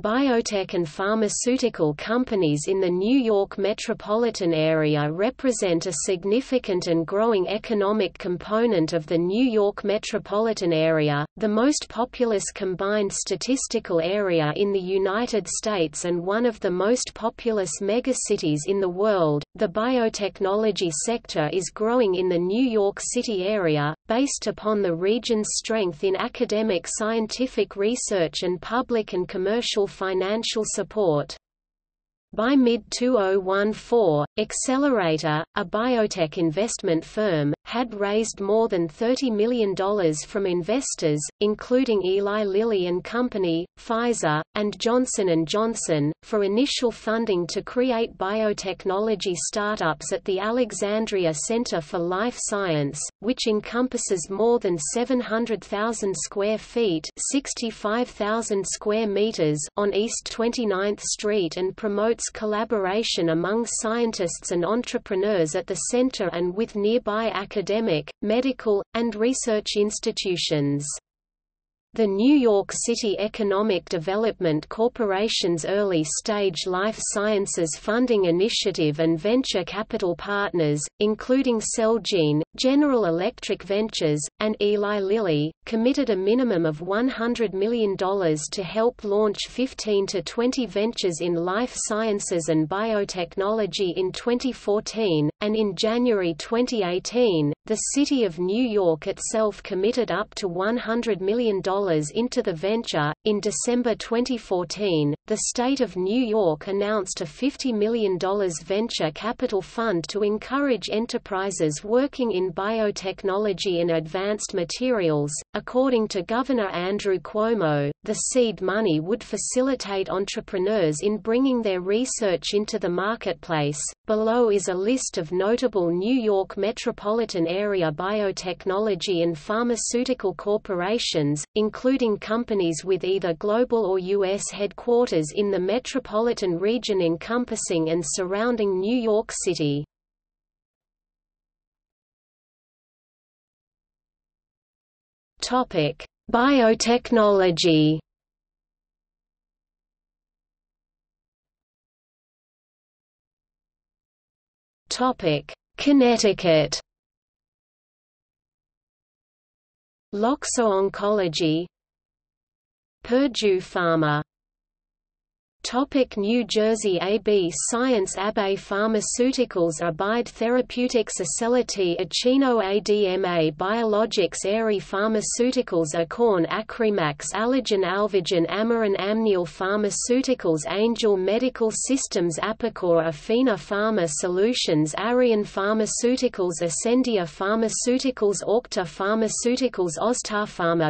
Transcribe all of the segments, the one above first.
biotech and pharmaceutical companies in the New York metropolitan area represent a significant and growing economic component of the New York metropolitan area, the most populous combined statistical area in the United States and one of the most populous megacities in the world. The biotechnology sector is growing in the New York City area, based upon the region's strength in academic scientific research and public and commercial financial support. By mid-2014, Accelerator, a biotech investment firm, had raised more than $30 million from investors, including Eli Lilly and Company, Pfizer, and Johnson & Johnson, for initial funding to create biotechnology startups at the Alexandria Center for Life Science, which encompasses more than 700,000 square feet 65,000 square meters on East 29th Street and promotes collaboration among scientists and entrepreneurs at the center and with nearby academic, medical, and research institutions. The New York City Economic Development Corporation's early-stage life sciences funding initiative and venture capital partners, including Celgene, General Electric Ventures, and Eli Lilly, committed a minimum of $100 million to help launch 15 to 20 ventures in life sciences and biotechnology in 2014, and in January 2018, the City of New York itself committed up to $100 million into the venture. In December 2014, the state of New York announced a $50 million venture capital fund to encourage enterprises working in biotechnology and advanced materials. According to Governor Andrew Cuomo, the seed money would facilitate entrepreneurs in bringing their research into the marketplace. Below is a list of notable New York metropolitan area biotechnology and pharmaceutical corporations, including companies with either global or U.S. headquarters in the metropolitan region encompassing and surrounding New York City. Biotechnology Connecticut Loxo Oncology. Purdue Pharma Topic New Jersey AB Science Abbey Pharmaceuticals Abide Therapeutics Acelity Achino ADMA Biologics Aerie Pharmaceuticals Acorn Acrimax Allergan Alvogen Amarin Amneal Pharmaceuticals Angel Medical Systems Apicore Aphena Pharma Solutions Arian Pharmaceuticals Ascendia Pharmaceuticals Aucta Pharmaceuticals Oztar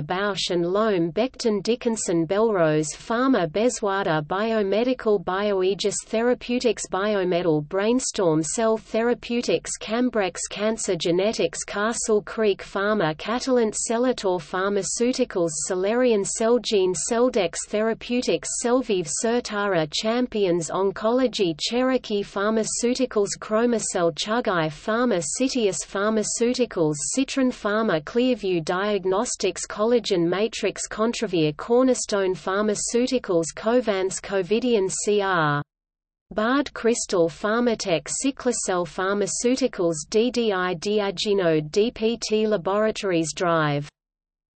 Bausch & Lomb Becton Dickinson Belrose Pharma Bezwada Bio Biomedical Bioaegis Therapeutics Biometal Brainstorm Cell Therapeutics Cambrex Cancer Genetics Castle Creek Pharma Catalent Celator Pharmaceuticals Celerion Celgene Celldex Therapeutics Cellvive Certara Champions Oncology Cherokee Pharmaceuticals Chromocell Chugai Pharma Citius Pharmaceuticals Citron Pharma Clearview Diagnostics Collagen Matrix Contravir Cornerstone Pharmaceuticals Covance Covance Covidien CR. Bard Crystal Pharmatech Cyclacel Pharmaceuticals DDI Diagenode DPT Laboratories Drive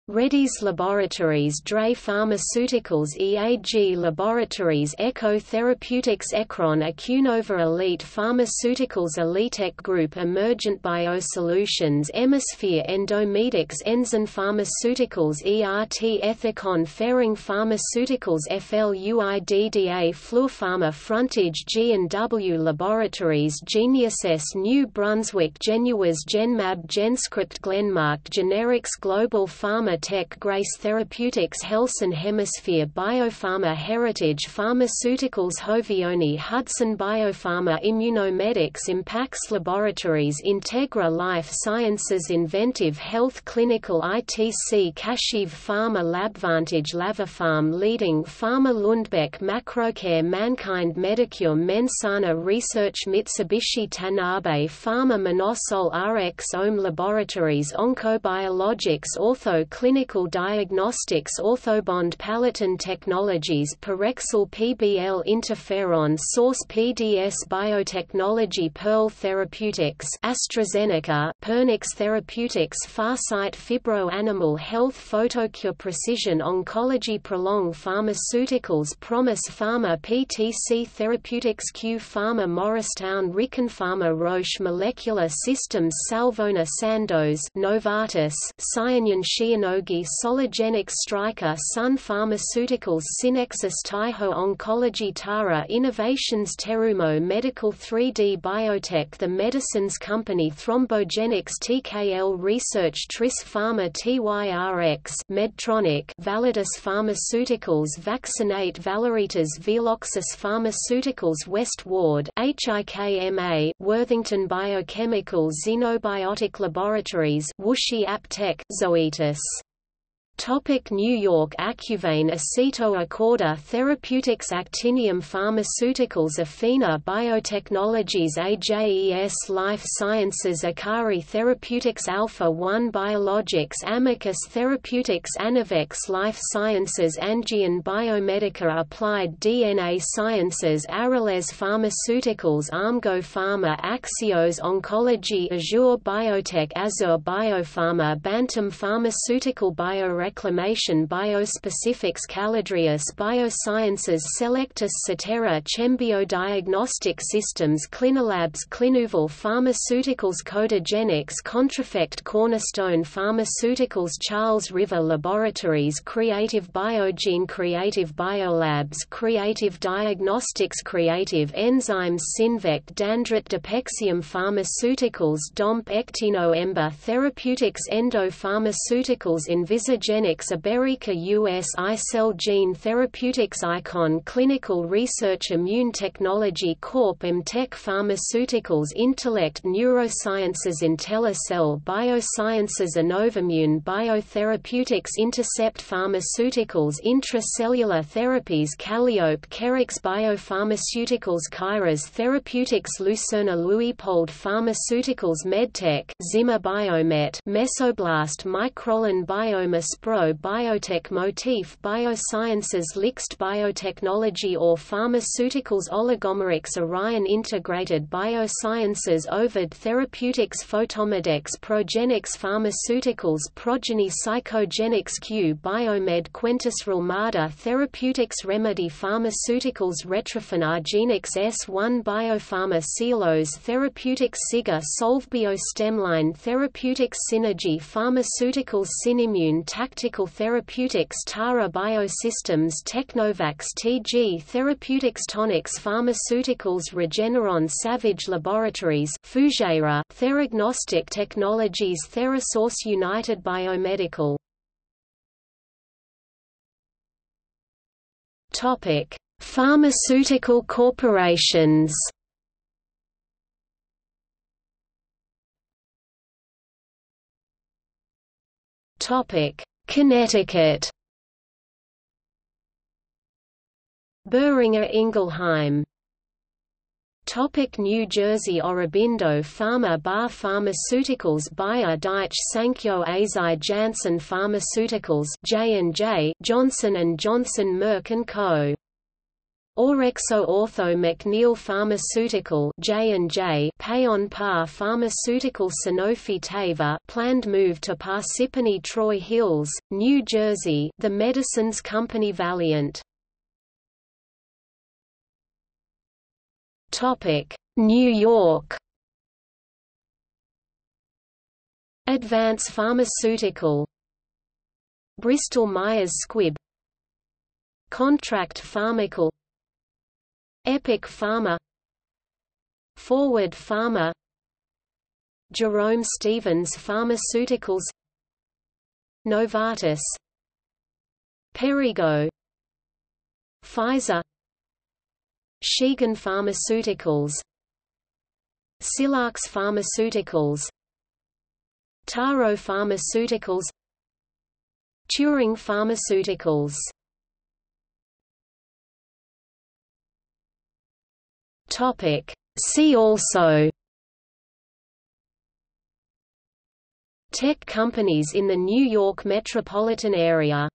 Reddy's Laboratories Dre Pharmaceuticals EAG Laboratories Echo Therapeutics Ekron Acuinova Elite Pharmaceuticals Elitech Group Emergent Biosolutions Emisphere Endomedics Enzyme Pharmaceuticals ERT Ethicon Ferring Pharmaceuticals FLUIDDA Fluorpharma Frontage G&W Laboratories GeniusS New Brunswick Genuas Genmab Genscript Glenmark Generics Global Pharma Tech Grace Therapeutics Helsinn Hemisphere Biopharma Heritage Pharmaceuticals Hovione Hudson Biopharma Immunomedics Impax Laboratories Integra Life Sciences Inventive Health Clinical ITC Kashiv Pharma Labvantage Lavapharm Leading Pharma Lundbeck Macrocare Mankind Medicure Mensana Research Mitsubishi Tanabe Pharma Monosol RX Ohm Laboratories Oncobiologics Ortho Clinical Diagnostics Orthobond Palatin Technologies Parexel PBL Interferon Source PDS Biotechnology Pearl Therapeutics AstraZeneca Pernix Therapeutics Farsight Phibro Animal Health Photocure Precision Oncology Prolong Pharmaceuticals Promise Pharma PTC Therapeutics Q Pharma Morristown Riken Pharma Roche Molecular Systems Salvona Sandoz Novartis Cyanian Sologenics Stryker Sun Pharmaceuticals Synexus Taiho Oncology Tara Innovations Terumo Medical 3D Biotech The Medicines Company Thrombogenics TKL Research Tris Pharma TYRX Medtronic Validus Pharmaceuticals Vaccinate Valeritas Veloxis Pharmaceuticals West Ward HIKMA Worthington Biochemical Xenobiotic Laboratories WuXi AppTec Zoetis Topic New York Acuvane Aceto Acorda Therapeutics Actinium Pharmaceuticals Afina Biotechnologies AJES Life Sciences Akari Therapeutics Alpha 1 Biologics Amicus Therapeutics Anavex Life Sciences Angion Biomedica Applied DNA Sciences Arales Pharmaceuticals Armgo Pharma Axios Oncology Azure Biotech Azure Biopharma Bantam Pharmaceutical Bio Reclamation Biospecifics Caladrius Biosciences Selectus Cetera Chembio Diagnostic Systems Clinilabs Clinuvel Pharmaceuticals Codagenix Contrafect Cornerstone Pharmaceuticals Charles River Laboratories Creative Biogene Creative Biolabs Creative Diagnostics Creative Enzymes Synvec Dandrit Depexium Pharmaceuticals Domp Ectino Ember Therapeutics Endo Pharmaceuticals Envisagen Genetics Iberica US iCell Gene Therapeutics Icon Clinical Research Immune Technology Corp Imtech Pharmaceuticals Intellect Neurosciences IntelliCell Biosciences Innovimmune Biotherapeutics Intercept Pharmaceuticals Intracellular Therapies Calliope Kerix Biopharmaceuticals Kairos Therapeutics Lucerna Luitpold Pharmaceuticals Medtech Zimmer Biomet Mesoblast Microlin Bioma Spro Biotech Motif Biosciences Lixt Biotechnology or Pharmaceuticals Oligomerics Orion Integrated Biosciences Ovid Therapeutics Photomedex Progenics Pharmaceuticals Progeny Psychogenics Q Biomed Quentis Relmada Therapeutics Remedy Pharmaceuticals Retrophin Argenix S1 Biopharma Celos Therapeutics Siga SolveBio Stemline Therapeutics Synergy Pharmaceuticals Synimmune Tact Tactical Therapeutics Tara Biosystems Technovax TG Therapeutics Tonix Pharmaceuticals Regeneron Savage Laboratories Fujairah Theragnostic Technologies TheraSource United Biomedical Topic: Pharmaceutical corporations. Topic: Connecticut Boehringer Ingelheim Topic New Jersey Aurobindo Pharma Barr Pharmaceuticals Bayer Daiichi Sankyo Eisai Janssen Pharmaceuticals J&J Johnson & Johnson Merck & Co. Orexo Ortho McNeil Pharmaceutical J&J Payon Par Pharmaceutical Sanofi Teva planned move to Parsippany Troy Hills, New Jersey The Medicines Company Valeant Topic New York. Advance Pharmaceutical. Bristol Myers Squibb. Contract Pharmacal Epic Pharma Forward Pharma Jerome Stevens Pharmaceuticals. Novartis. Perrigo. Pfizer. Shigan Pharmaceuticals. Silax Pharmaceuticals. Taro Pharmaceuticals. Turing Pharmaceuticals Topic. See also Tech companies in the New York metropolitan area